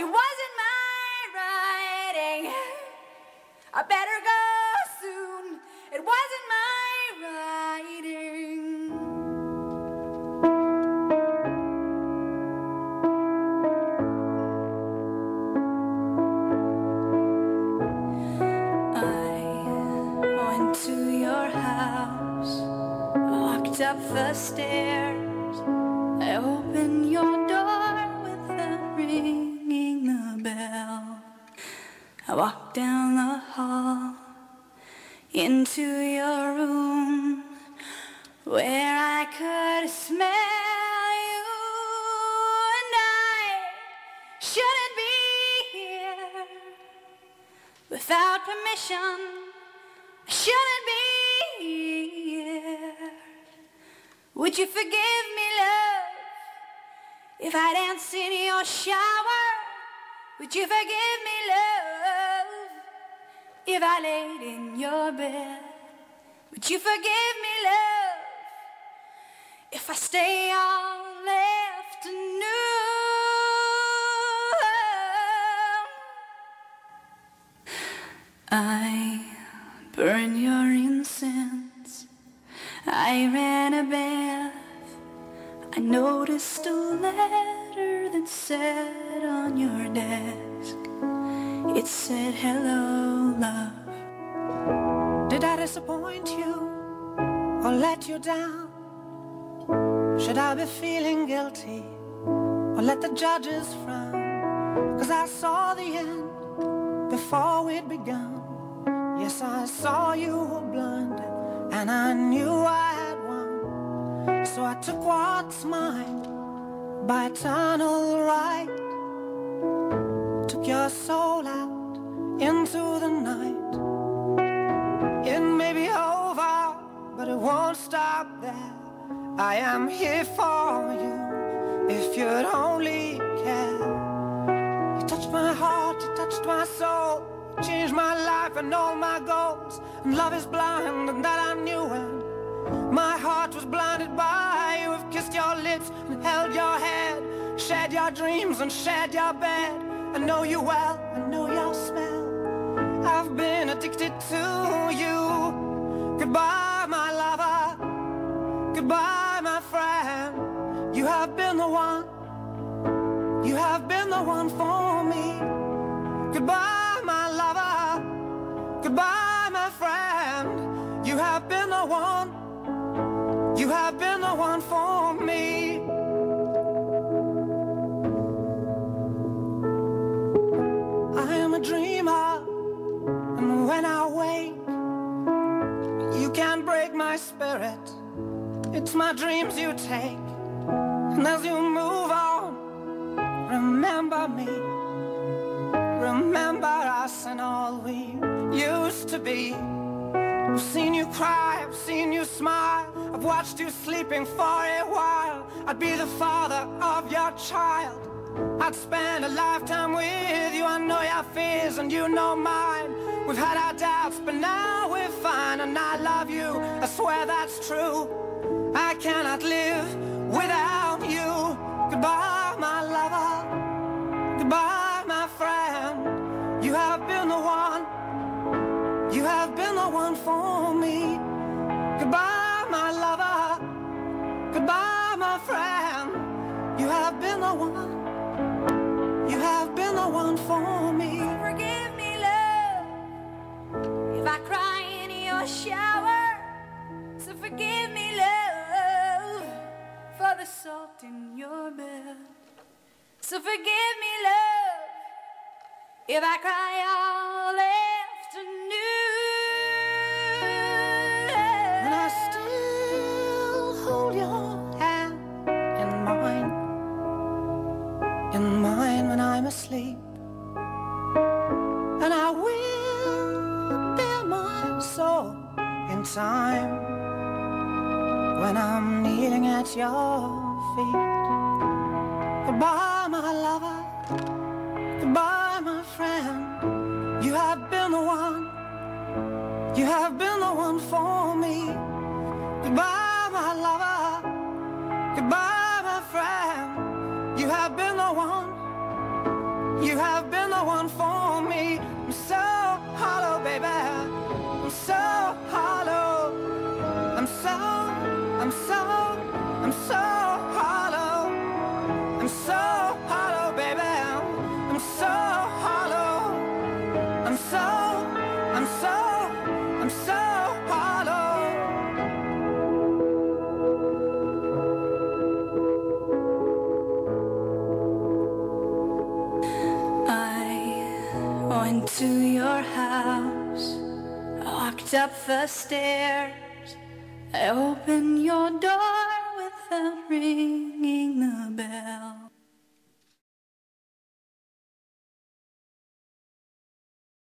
It wasn't my writing. I better go soon. It wasn't my writing. I went to your house, walked up the stairs. I walked down the hall into your room where I could smell you and I shouldn't be here without permission. I shouldn't be here. Would you forgive me, love, if I dance in your shower? Would you forgive me, love, if I laid in your bed? Would you forgive me, love, if I stay all afternoon? I burn your incense. I ran a bath. I noticed a letter that sat on your desk. It said, Hello, love. Did I disappoint you or let you down? Should I be feeling guilty or let the judges frown? Cause I saw the end before we'd begun. Yes, I saw you were blinded and I knew I had won. So I took what's mine by eternal right. Took your soul into the night. It may be over, but it won't stop there. I am here for you if you'd only care. You touched my heart, you touched my soul, changed my life and all my goals. And love is blind, and that I knew when my heart was blinded by you. Have kissed your lips and held your head, shared your dreams and shared your bed. I know you well, I know your smell. I've been addicted to you. Goodbye, my lover. Goodbye, my friend. You have been the one. You have been the one for me. Goodbye, my lover. Goodbye, my friend. You have been the one. You have been the one for me. My spirit. It's my dreams you take, and as you move on, remember me. Remember us and all we used to be. I've seen you cry, I've seen you smile, I've watched you sleeping for a while. I'd be the father of your child. I'd spend a lifetime with you. I know your fears and you know mine. We've had our doubts, but now we're fine. And I love you, I swear that's true. I cannot live without you. Goodbye, my lover. Goodbye, my friend. You have been the one. You have been the one for me. Goodbye, my lover. Goodbye, my friend. You have been the one. You have been the one for me. I cry in your shower. So forgive me, love, for the salt in your bed. So forgive me, love, if I cry all afternoon. And I still hold your hand in mine, in mine when I'm asleep. And I will time when I'm kneeling at your feet. Goodbye, my lover. Goodbye, my friend. You have been the one. You have been the one for me. Goodbye, my lover. Goodbye, my friend. You have been the one. You have to your house. I walked up the stairs. I opened your door without ringing the bell.